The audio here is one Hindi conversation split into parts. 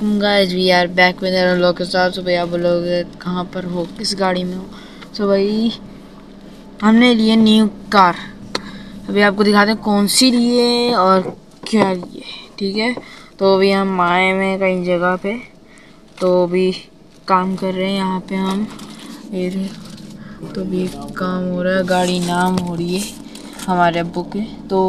Aslam guys we are back with लोग के साथ सुबह आप लोग कहाँ पर हो? किस गाड़ी में हो? तो भाई, हमने लिए न्यू कार अभी आपको दिखाते हैं कौन सी लिए और क्या लिए ठीक है? तो अभी हम आए हुए कई जगह पे. तो अभी काम कर रहे हैं यहाँ पे हम. ये तो अभी काम हो रहा है. गाड़ी नाम हो रही है हमारे अब्बू के. तो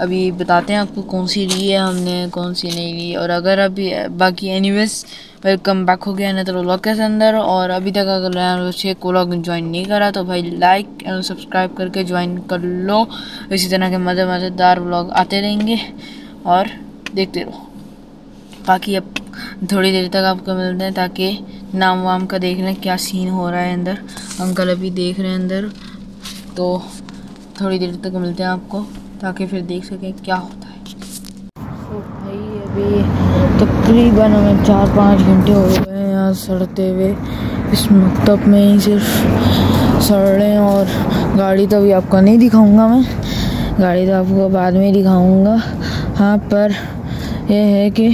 अभी बताते हैं आपको कौन सी ली है हमने, कौन सी नहीं ली। और अगर अभी, बाकी एनीवेज वेलकम बैक हो गया ना तो व्लॉग के अंदर। और अभी तक अगर छः को व्लॉग ज्वाइन नहीं करा तो भाई लाइक एंड सब्सक्राइब करके ज्वाइन कर लो। इसी तरह के मज़े मज़ेदार व्लॉग आते रहेंगे। और देखते रहो। बाकी अब थोड़ी देर तक आपको मिलते हैं ताकि नाम वाम का देख लें, क्या सीन हो रहा है अंदर। अंकल अभी देख रहे हैं अंदर। तो थोड़ी देर तक मिलते हैं आपको। ताकि फिर देख सकें क्या होता है। तो भाई अभी तकरीबन हमें चार पाँच घंटे हो गए हैं यहाँ सड़ते हुए। इस मकतब में ही सिर्फ़ सड़ हैं और गाड़ी तो अभी आपको नहीं दिखाऊँगा मैं। गाड़ी तो आपको बाद में दिखाऊँगा। हाँ पर यह है कि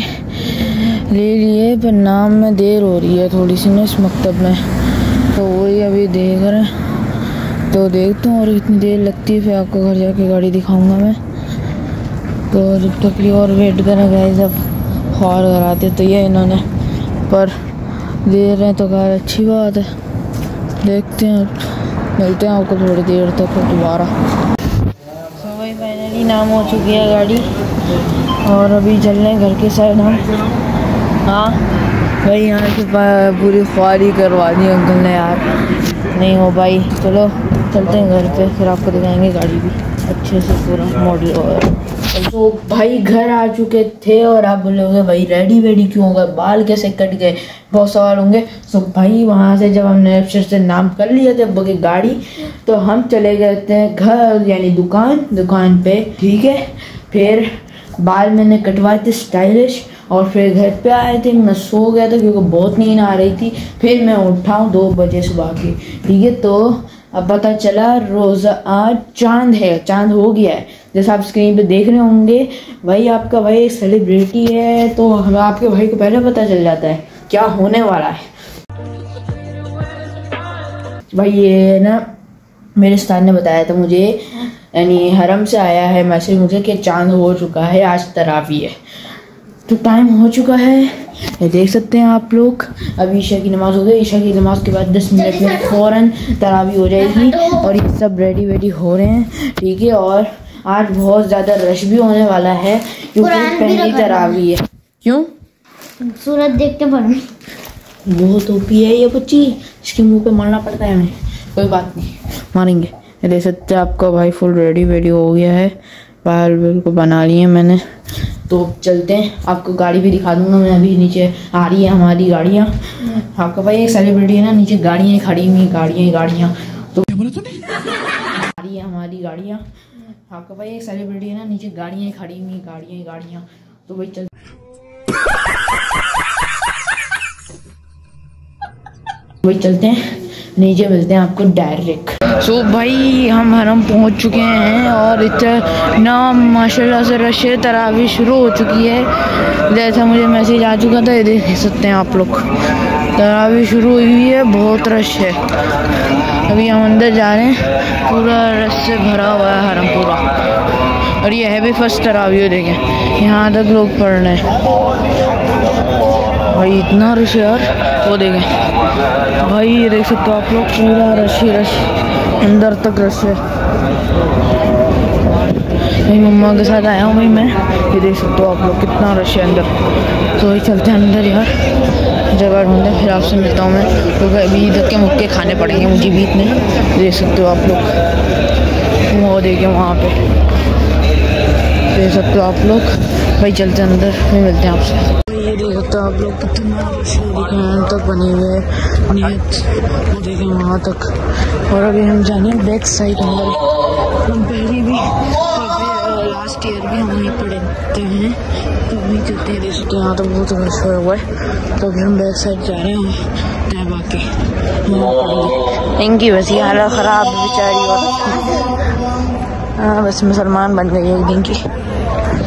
ले लिए, पर नाम में देर हो रही है थोड़ी सी ना इस मकतब में। तो वही अभी देख रहे हैं। तो देखता हूँ और इतनी देर लगती है, फिर आपको घर जाके गाड़ी दिखाऊँगा मैं। तो जब तक लिए और वेट करें गए जब हॉर कराते तो ये इन्होंने। पर दे रहे हैं तो घर अच्छी बात है। देखते हैं, मिलते हैं आपको थोड़ी देर तक दोबारा। तो भाई फाइनली नाम हो चुकी है गाड़ी। और अभी चल रहे हैं घर के साइड हम। हाँ भाई यहाँ से पूरी ख्वारी करवा दी अंकल ने यार। नहीं हो भाई चलो। चलते हैं घर पे, फिर आपको दिखाएँगे गाड़ी भी। अच्छे से पूरा मॉडल और तो भाई घर आ चुके थे और आप बोलोगे भाई रेडी वेडी क्यों हो गए? बाल कैसे कट गए? बहुत सवाल होंगे। तो भाई वहाँ से जब हमने अफसर से नाम कर लिया थे अब्बू की गाड़ी तो हम चले गए थे घर, यानी दुकान दुकान पे, ठीक है? फिर बाल मैंने कटवाए थे स्टाइलिश और फिर घर पे आए थे। मैं सो गया था क्योंकि बहुत नींद आ रही थी। फिर मैं उठाऊँ दो बजे सुबह की, ठीक है? तो अब पता चला रोज़ा, आज चाँद है, चाँद हो गया है। जैसा आप स्क्रीन पे देख रहे होंगे, भाई आपका भाई सेलिब्रिटी है तो हमें आपके भाई को पहले पता चल जाता है क्या होने वाला है। भाई ये ना, मेरे स्थान ने बताया था मुझे, यानी हरम से आया है मैसेज मुझे कि चाँद हो चुका है, आज तरावी है। तो टाइम हो चुका है ये देख सकते हैं आप लोग। अभी ईशा की नमाज़ हो गई। ईशा की नमाज़ के बाद दस मिनट में फ़ौरन तरावी हो जाएगी और ये सब रेडी वेडी हो रहे हैं। ठीक है और आज बहुत ज़्यादा रश भी होने वाला है क्योंकि पहली तरावी है। क्यों? सूरत देख के पढ़नी वो तो है ये बच्ची। इसके मुँह पे मारना पड़ता है हमें। कोई बात नहीं। मारेंगे। देख सकते हैं आपका भाई फुल रेडी वेडी हो गया है। बाल बिल्कुल बना लिए मैंने। तो चलते हैं। आपको गाड़ी भी दिखा दूँगा मैं अभी। नीचे आ रही है हमारी गाड़ियाँ। आपका भाई एक सेलिब्रिटी है ना नीचे गाड़ियाँ खड़ी हुई गाड़ियाँ गाड़ियाँ। तो आ रही है हमारी गाड़ियाँ। आपका भाई एक सेलिब्रिटी है ना नीचे गाड़ियाँ खड़ी हुई गाड़ियाँ गाड़ियाँ। तो भाई चल भाई चलते हैं। नीचे मिलते हैं आपको डायरेक्ट सो so, भाई हम हरम पहुँच चुके हैं और इतना माशाल्लाह से रश तरावी शुरू हो चुकी है। जैसा मुझे मैसेज आ चुका था ये देख सकते हैं आप लोग। तरावी शुरू हुई है बहुत रश है। अभी हम अंदर जा रहे हैं पूरा रश से भरा हुआ है हरम पूरा। और ये है भी फ़र्स्ट तरावी हो देखें यहाँ तक लोग पढ़ रहे हैं। भाई इतना रश यार। वो देखें। भाई, ये देख सकते हो आप लोग, पूरा रश ही रश, अंदर तक रश है। मेरी मम्मा के साथ आया हूँ भाई मैं, ये देख सकते हो आप लोग, कितना रश है अंदर। तो वही चलते हैं अंदर यार, जगह ढूंढे फिर आपसे मिलता हूँ मैं, क्योंकि अभी धक्के मुक्के खाने पड़ेंगे, मुझे भी इतने। देख सकते हो आप लोग। वो देखें वहाँ पे। देख सकते हो आप लोग। भाई, चलते अंदर, फिर मिलते हैं आपसे। ये हो आप लोग कितना दुकान तक बने हुए हैं। नियत देखें वहाँ तक। और अभी हम जाने बैक साइड अंदर। हम पहले भी लास्ट ईयर भी हम यहीं पढ़ते हैं। तो अभी चलते हैं देख सकते हैं यहाँ तो बहुत रश हुआ है। तो अभी हम बैक साइड जा रहे हैं टैब आके। इनकी वैसी हालत ख़राब बेचारी। और हाँ बस मुसलमान बन गई एक दिन की।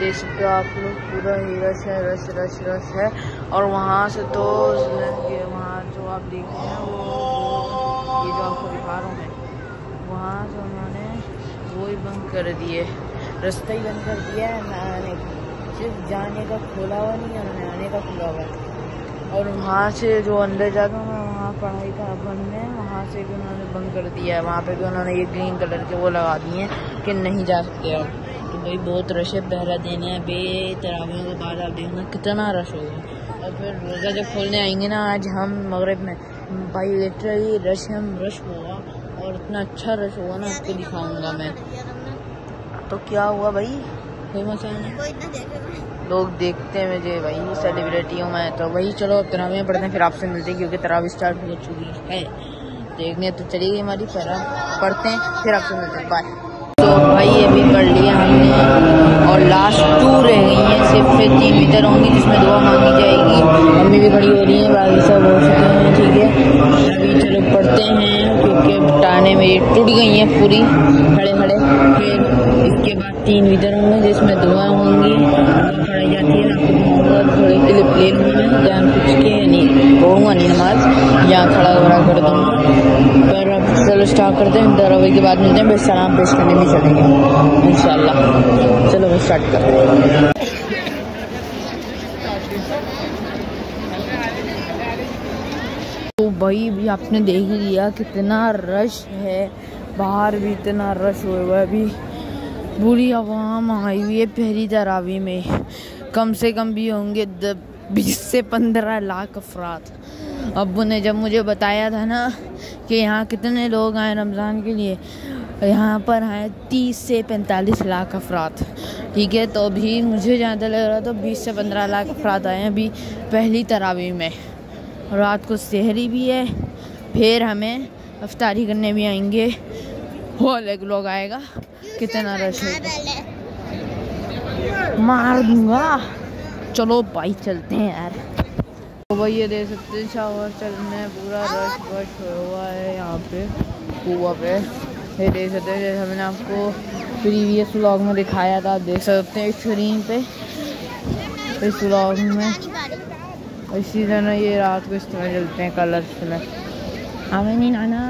देख सकते हो आप लोग पूरा ही रश है रश रश रश है। और वहाँ से तो ये वहाँ जो आप देख रहे हैं, वो ये जो आपको दिखा रहा हूँ मैं, वहाँ से उन्होंने वो ही बंद कर दिए। रास्ता ही बंद कर दिया है आने का। सिर्फ़ जाने का खोला हुआ नहीं है आने का खुला हुआ और वहाँ से जो अंदर जाता हूँ मैं वहाँ पढ़ाई का बंद है वहाँ से भी उन्होंने बंद कर दिया है। वहाँ पे भी उन्होंने ये ग्रीन कलर के वो लगा दिए हैं कि नहीं जा सकते अब तो भाई बहुत रश है पहला दिन है बे तरावियों के बाद आप देखना कितना रश होगा। और फिर रोज़ा जब खोलने आएँगे ना आज हम मगरब में भाई लिटरली रश हम रश होगा और इतना अच्छा रश होगा ना आपको दिखाऊँगा मैं। तो क्या हुआ भाई? कोई मसला नहीं लोग देखते हैं मुझे भाई सेलिब्रिटी हूँ मैं तो वही चलो अब तरावियाँ पढ़ते हैं फिर आपसे मिलते हैं क्योंकि तरावी स्टार्ट हो चुकी है। देखने तो चली गई हमारी पढ़ते हैं फिर आपसे मिलते हैं। बाय लास्ट टू रह गई हैं सिर्फ़ तीन भीतर होंगी जिसमें दुआ मांगी जाएगी। मम्मी भी खड़ी हो रही है बाकी सब हो चुके हैं, ठीक है। अभी चलो पढ़ते हैं। क्योंकि टाने मेरी टूट गई हैं पूरी, खड़े खड़े। फिर इसके बाद तीन विदर होंगे, जिसमें दुआ होंगी पढ़ाई जाती है थोड़ी क्लिप ले लूँगा मैं जान पूछ के नहीं पढ़ूँगा नहीं नमाज़ यहाँ खड़ा खड़ा कर दूँगा। पर अब चलो स्टार्ट करते हैं दरवे के बाद मिलते हैं, फिर सलाम पेश करने भी चलेंगे इन चलो स्टार्ट करते हैं भाई भी आपने देख ही लिया कितना रश है। बाहर भी इतना रश हुआ हुआ है अभी। बुरी आवाम आई हुई है पहली तरावी में। कम से कम भी होंगे बीस से पंद्रह लाख अफराद। अब्बू ने जब मुझे बताया था ना कि यहाँ कितने लोग आए रमज़ान के लिए, यहाँ पर आए तीस से पैंतालीस लाख अफराद। ठीक है तो अभी मुझे ज़्यादा लग रहा था बीस से पंद्रह लाख अफराद आए हैं अभी पहली तरावी में। रात को सहरी भी है। फिर हमें अफ्तारी करने भी आएँगे। और एक लोग आएगा। कितना रश होगा मार दूँगा। चलो भाई, चलते हैं यार। तो भाई ये देख सकते हैं शावर चलने पूरा रश वश हुआ है यहाँ पे। कुआ पे। ये देख सकते हैं, जैसे मैंने आपको प्रीवियस व्लॉग में दिखाया था। देख सकते हैं स्क्रीन पे। इस व्लॉग में। इसी तरह ये रात को इस तरह चलते हैं कलर्स में। हमें नहीं नाना।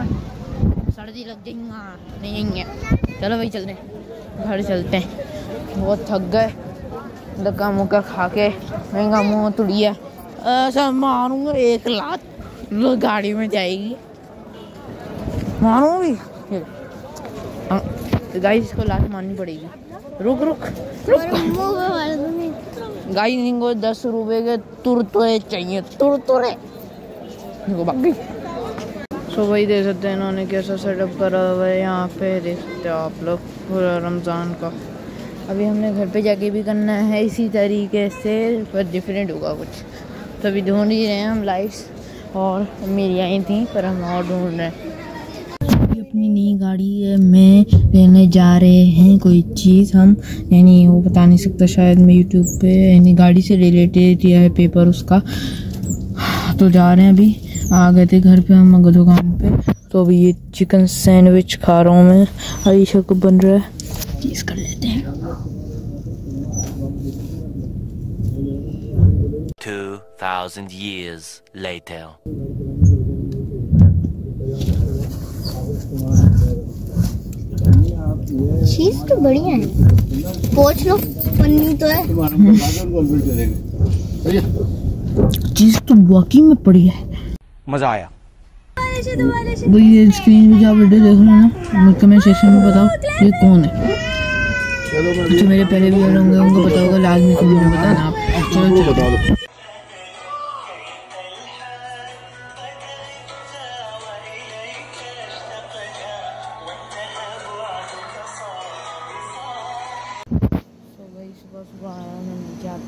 सर्दी लग जाएगा नहीं है। चलो भाई, चलते हैं। घर चलते हैं। बहुत थक गए। धक्का मुक्का खा के। महँगा मुँह तुड़िया ऐसा मारूँगा, एक लात गाड़ी में जाएगी। मारूँगी? तो गाइस इसको लात मारनी पड़ेगी। रुक रुक रुक। गाई इनको दस रुपए के तुर तुरे चाहिए तुर तुरे। इनको बाकी सो वही देख सकते हैं इन्होंने कैसा सेटअप करा हुआ है। यहाँ पे देख सकते हो आप लोग पूरा रमज़ान का। अभी हमने घर पे जाके भी करना है इसी तरीके से पर डिफरेंट होगा कुछ। तो अभी ढूंढ ही रहे हैं हम लाइट्स और मेरी आई थी पर हम और ढूंढ रहे हैं। अपनी नई गाड़ी में लेने जा रहे हैं कोई चीज़ हम यानी वो बता नहीं सकता शायद मैं यूट्यूब पे यानी गाड़ी से रिलेटेड या है पेपर उसका। तो जा रहे हैं अभी आ गए थे घर पे हम दुकान पे। तो अभी ये चिकन सैंडविच खा रहा हूँ मैं। आयशा को बन रहा है। चीज़ कर लेते हैं। 2,000 years later. चीज़ तो बढ़िया है। पोछ लो पन्नी तो है। चीज़ तो वाकई में बढ़िया है। मज़ा आया। वो ये स्क्रीन पे जो वीडियो देख रहे हैं ना? मुझे कमेंट सेक्शन में बताओ ये कौन है? जो मेरे पहले भी होंगे उनको पता होगा लाजमी कमेंट में बताना आप। चलो चलो।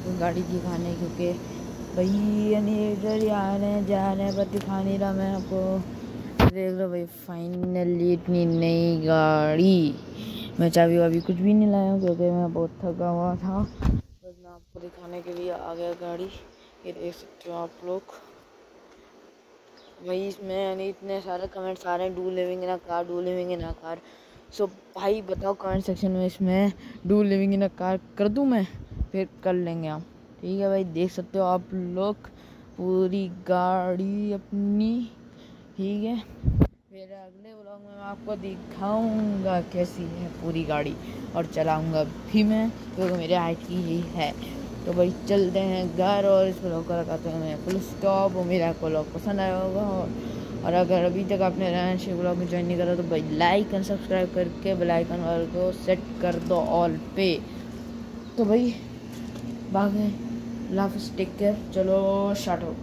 गाड़ी दिखाने क्योंकि भाई यानी इधर ही आ रहे हैं, जा रहे हैं पर दिखा नहीं रहा मैं आपको। देख लो भाई फाइनली इतनी नई गाड़ी। मैं चाबी वाबी कुछ भी नहीं लाया, क्योंकि मैं बहुत थका हुआ था। बस मैं आपको दिखाने के लिए आ गया गाड़ी। ये देख सकते हो आप लोग। भाई, इसमें यानी इतने सारे कमेंट्स आ रहे हैं do living in a car do living in a car so भाई बताओ कमेंट सेक्शन में इसमें do living in a car कर दूँ मैं? फिर कर लेंगे हम। ठीक है भाई देख सकते हो आप लोग पूरी गाड़ी अपनी। ठीक है फिर अगले ब्लॉग में मैं आपको दिखाऊँगा कैसी है पूरी गाड़ी और चलाऊँगा भी मैं क्योंकि मेरे हाइट की ही है। तो भाई चलते हैं घर और इस ब्लॉग को लगाते हैं मैं फुल स्टॉप और मेरा आपको व्लॉग पसंद आया होगा और, अगर अभी तक आपने रैन व्लॉग में ज्वाइन नहीं करा तो भाई लाइक एंड सब्सक्राइब करके बेल आइकन वाले को सेट कर दो ऑल पे। तो भाई भागे लाफ टेक चलो शार्ट हो।